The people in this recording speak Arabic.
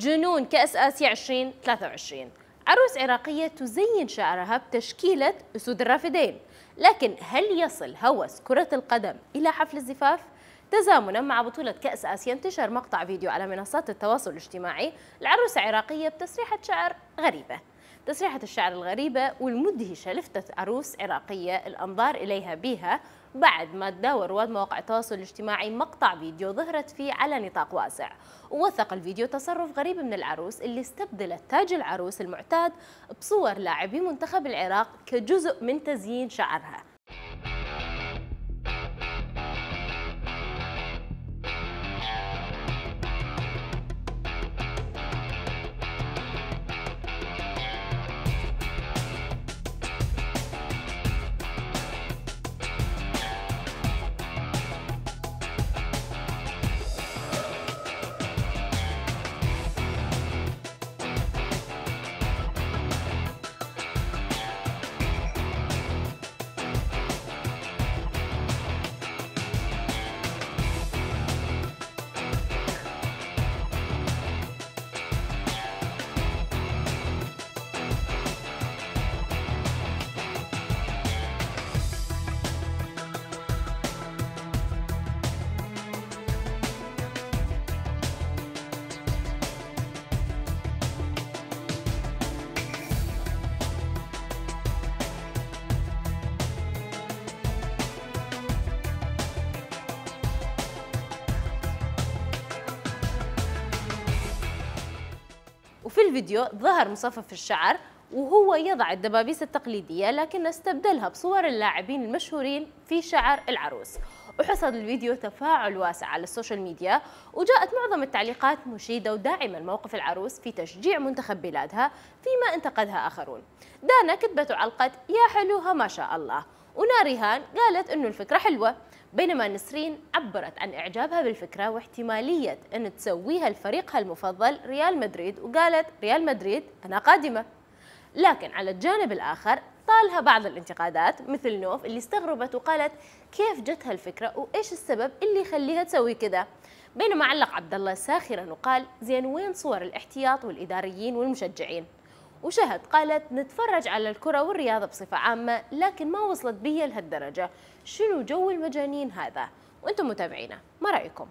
جنون كأس آسيا 2023 عروس عراقية تزين شعرها بتشكيلة أسود الرافدين. لكن هل يصل هوس كرة القدم إلى حفل الزفاف؟ تزامنا مع بطولة كأس آسيا انتشر مقطع فيديو على منصات التواصل الاجتماعي. لعروسة عراقية بتسريحة شعر غريبة. تسريحة الشعر الغريبة والمدهشة لفتت عروس عراقية الأنظار إليها بها بعد ما تداول رواد مواقع التواصل الاجتماعي مقطع فيديو ظهرت فيه على نطاق واسع. ووثق الفيديو تصرف غريب من العروس اللي استبدلت تاج العروس المعتاد بصور لاعبي منتخب العراق كجزء من تزيين شعرها. وفي الفيديو ظهر مصفف الشعر وهو يضع الدبابيس التقليدية لكن استبدلها بصور اللاعبين المشهورين في شعر العروس. وحصد الفيديو تفاعل واسع على ال social media وجاءت معظم التعليقات مشيدة وداعمة لموقف العروس في تشجيع منتخب بلادها فيما انتقدها آخرون. دانا كتبت وعلقت يا حلوها ما شاء الله وناريهان قالت إنه الفكرة حلوة. بينما نسرين عبرت عن إعجابها بالفكرة واحتمالية أن تسويها لفريقها المفضل ريال مدريد وقالت ريال مدريد أنا قادمة. لكن على الجانب الآخر طالها بعض الانتقادات مثل نوف اللي استغربت وقالت كيف جتها الفكرة وإيش السبب اللي يخليها تسوي كذا؟ بينما علق عبد الله ساخرا وقال زين وين صور الاحتياط والإداريين والمشجعين؟ وشهد قالت نتفرج على الكرة والرياضة بصفة عامة لكن ما وصلت بي لهالدرجة شنو جو المجانين هذا وأنتم متابعينا ما رأيكم؟